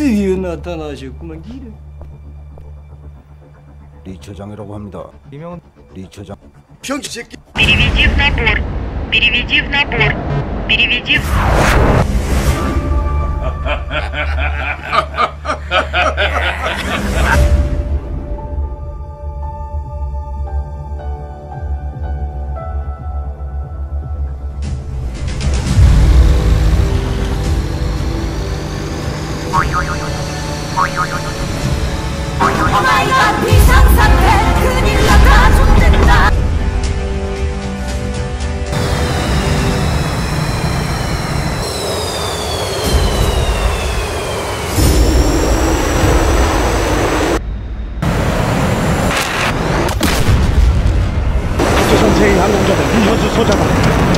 드디어 나타나셨구만 기래. 리 처장이라고 합니다. 이명은 리 처장. 병신 새끼. Переведи в набор. Переведи в набор. Переведи в... 오마이갓 비상사태 큰일 났다 좋된다. 조선세의 항공자들 이현수 소장관